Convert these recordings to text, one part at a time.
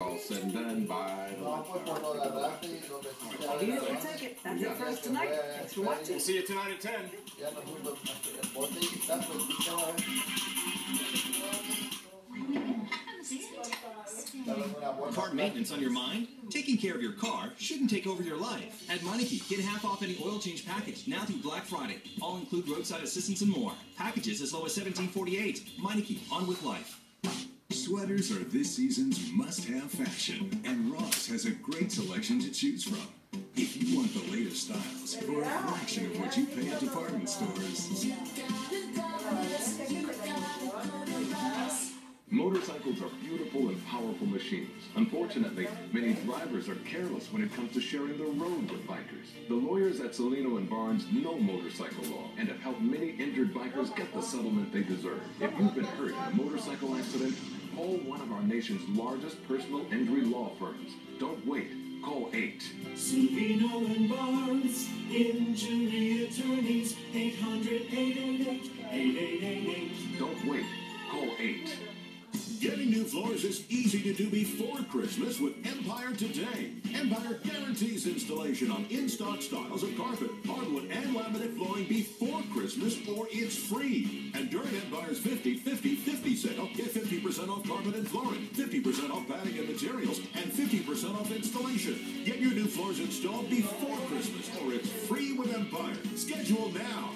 All said and done by the No, lunch pues por hour. lo agarraste y lo metiste a I'll give you la a ticket. That's it for us tonight. Thanks for watching. We'll see you tonight at 10. Ya nos fuimos el bote y tanto el pichón, a ver. Dale una buena Car maintenance on your mind? Taking care of your car shouldn't take over your life. At Meineke, get half off any oil change package now through Black Friday. All include roadside assistance and more. Packages as low as $17.48. Meineke, on with life. Sweaters are this season's must-have fashion, and Ross has a great selection to choose from. If you want the latest styles for a fraction of what you pay at department stores. Motorcycles are beautiful and powerful machines. Unfortunately, many drivers are careless when it comes to sharing the road with bikers. Lawyers at Cellino and Barnes know motorcycle law and have helped many injured bikers get the settlement they deserve. If you've been hurt in a motorcycle accident, call one of our nation's largest personal injury law firms. Don't wait. Call 8. Cellino and Barnes, injury attorneys, 800 888 8888. Don't wait. Call 8. Getting new floors is easy to do before Christmas with Empire today. Empire guarantees installation on in-stock styles of carpet, hardwood, and laminate flooring before Christmas, or it's free. And during Empire's 50-50-50 sale, get 50% off carpet and flooring, 50% off padding and materials, and 50% off installation. Get your new floors installed before Christmas, or it's free with Empire. Schedule now.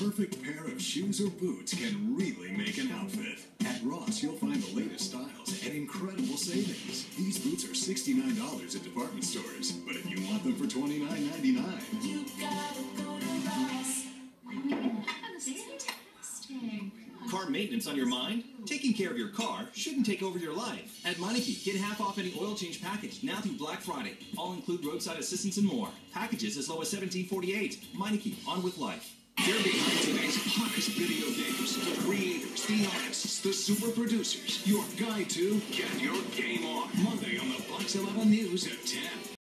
Perfect pair of shoes or boots can really make an outfit. At Ross, you'll find the latest styles and incredible savings. These boots are $69 at department stores, but if you want them for $29.99, You gotta go to Ross. Fantastic. Car maintenance on your mind? Taking care of your car shouldn't take over your life. At Meineke, get half off any oil change package now through Black Friday. All include roadside assistance and more. Packages as low as $17.48. Meineke, on with life. They're behind today's hottest video games. The creators, the artists, the super producers. Your guide to Get Your Game On. Monday on the Fox 11 News at 10.